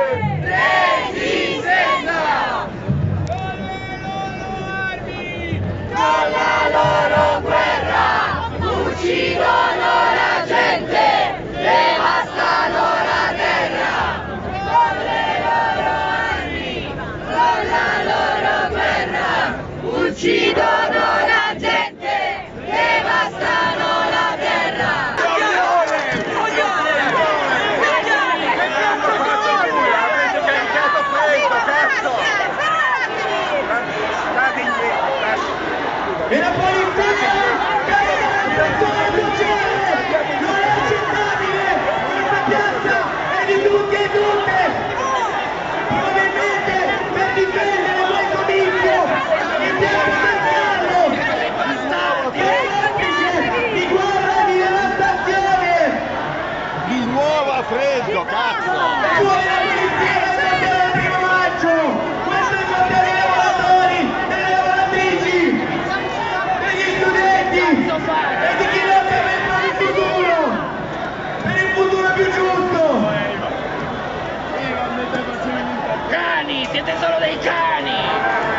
três. sienten solo de Icani.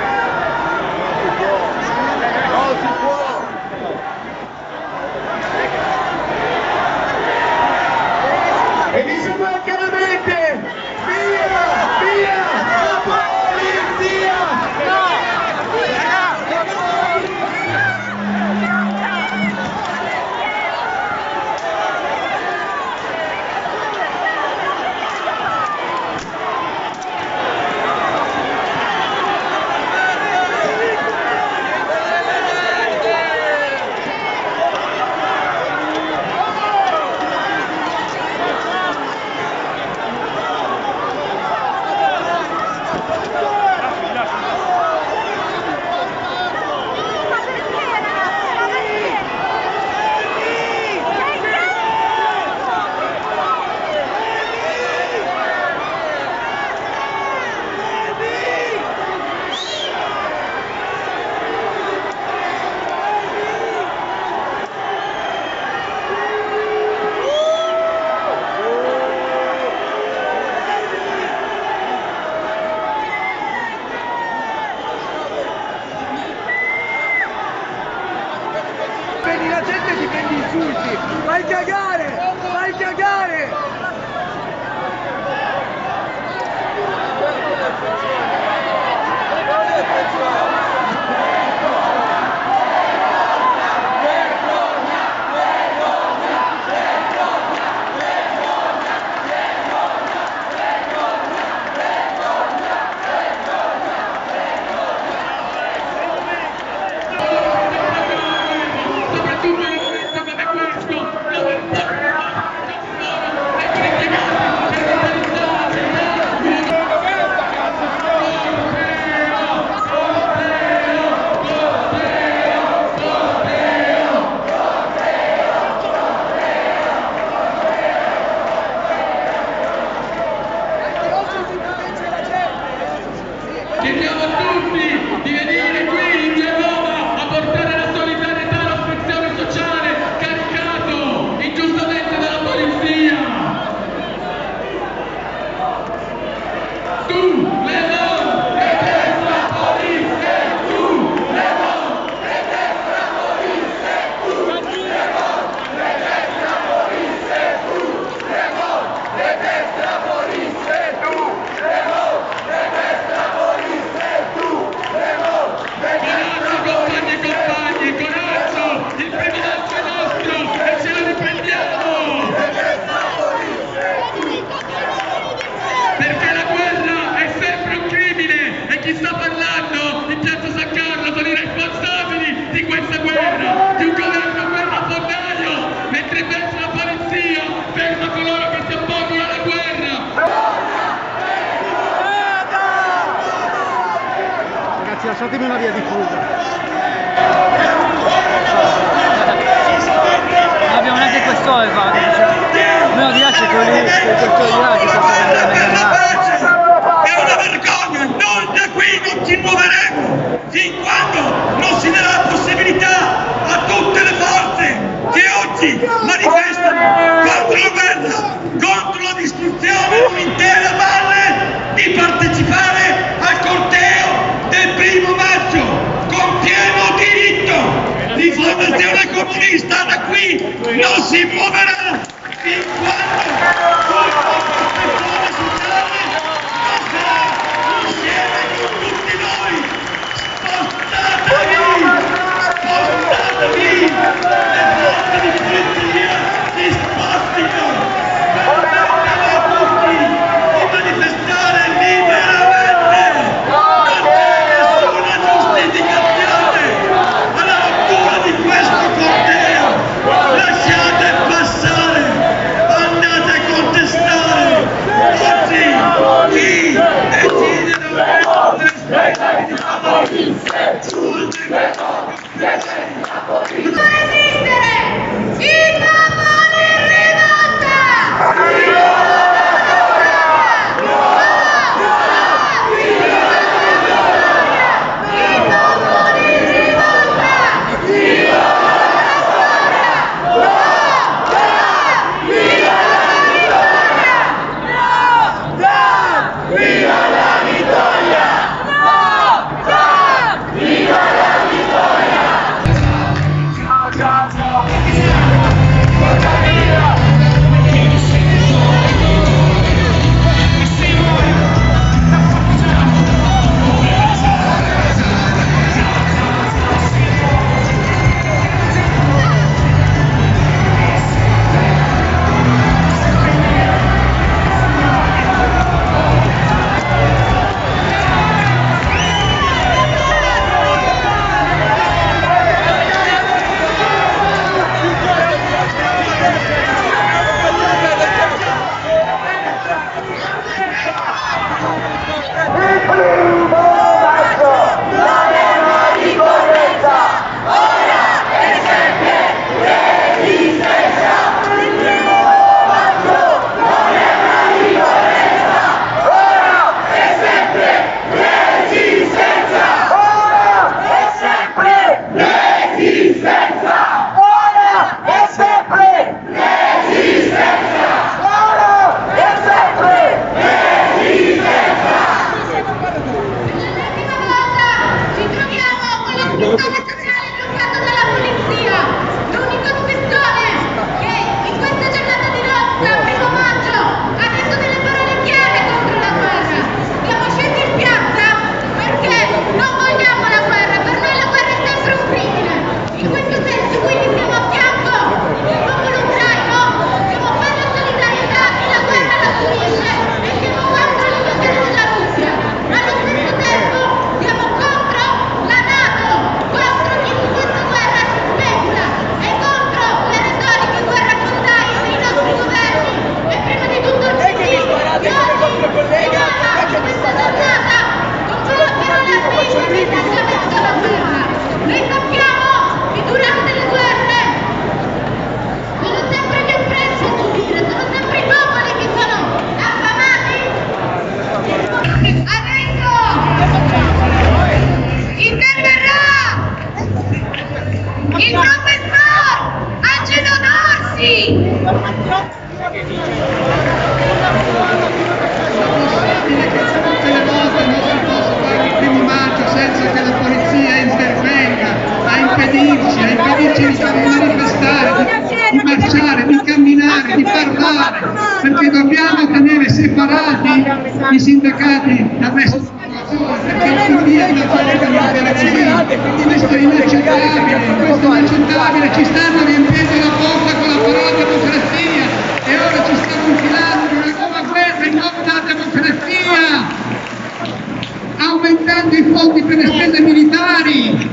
ragazzi, lasciatemi una via di fuga. Non abbiamo neanche questo Eva, cioè, meno di là lì, questo di là che sta È una vergogna, noi da qui non ci muoveremo fin quando non si darà possibilità a tutte le forze che oggi manifestano contro la guerra, contro la distruzione di L'associazione comunista da qui non si muoverà fin quando... Non allarmismo e sindacati resto della popolazione, perché non riescono a fare camminare così. Questo è inaccettabile, questo è inaccettabile, ci stanno riempiendo la bocca con la parola democrazia e ora ci stanno infilando in una nuova guerra in nome della democrazia aumentando i fondi per le spese militari.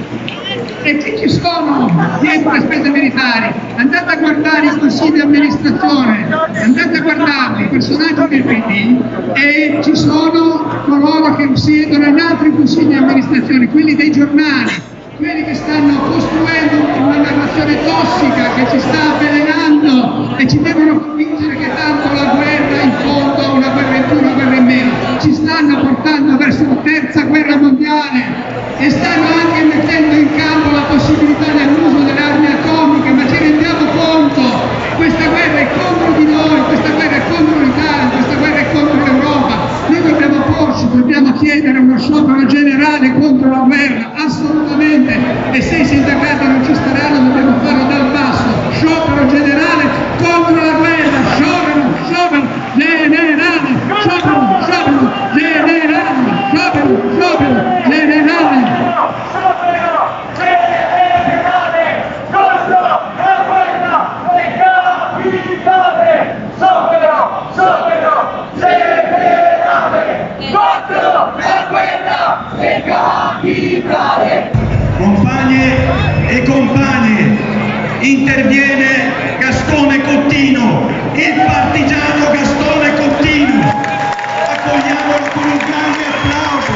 E chi ci sono? Dietro le spese militari. Andate a guardare i consigli di amministrazione andate a guardarli i personaggi del PD e ci sono coloro che siedono in altri consigli di amministrazione quelli dei giornali quelli che stanno costruendo una narrazione tossica che ci sta avvelenando e ci devono convincere che tanto la guerra in fondo una guerra in più, una guerra in meno. Ci stanno portando verso la terza guerra mondiale e stanno anche mettendo in campo la possibilità dell'uso delle armi questa guerra è contro di noi, questa guerra è contro l'Italia, questa guerra è contro l'Europa. Noi dobbiamo porci, dobbiamo chiedere uno sciopero generale contro la guerra, assolutamente, e se i sindacati interviene Gastone Cottino, il partigiano Gastone Cottino. Accogliamolo con un grande applauso.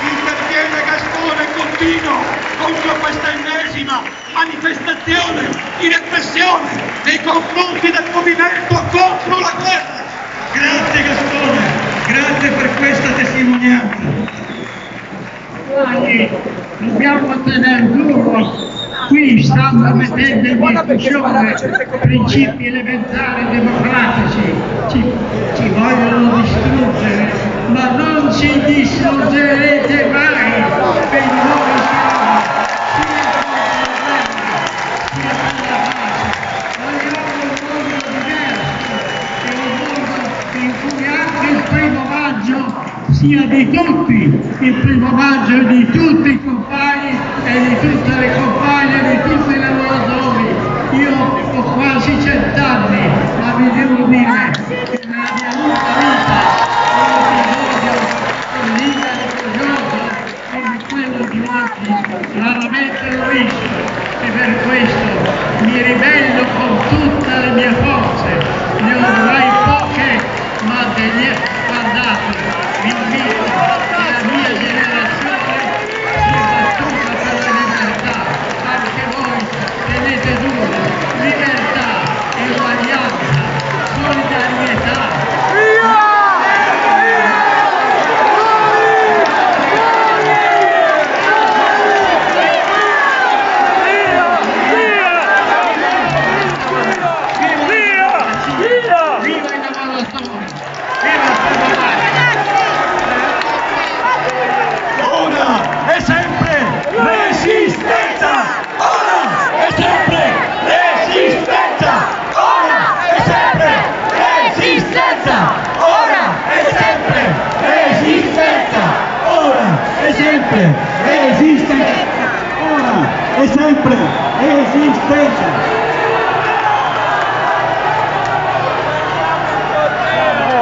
interviene Gastone Contino contro questa ennesima manifestazione di repressione nei confronti del movimento contro la guerra. Grazie Gastone, grazie per questa testimonianza. Guardi, dobbiamo tenere duro. Qui stanno mettendo in discussione principi elementari democratici. Ci, ci vogliono distruggere, ma non ci distruggerete tutti, il primo maggio di tutti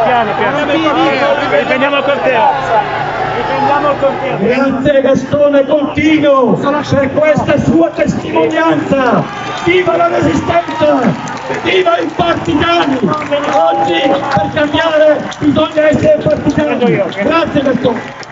Piano, piano. Riprendiamo il corteo. Riprendiamo il corteo. Grazie Gastone Contino per questa sua testimonianza. Viva la resistenza! Viva i partigiani! Oggi per cambiare bisogna essere partigiani. Grazie Gastone.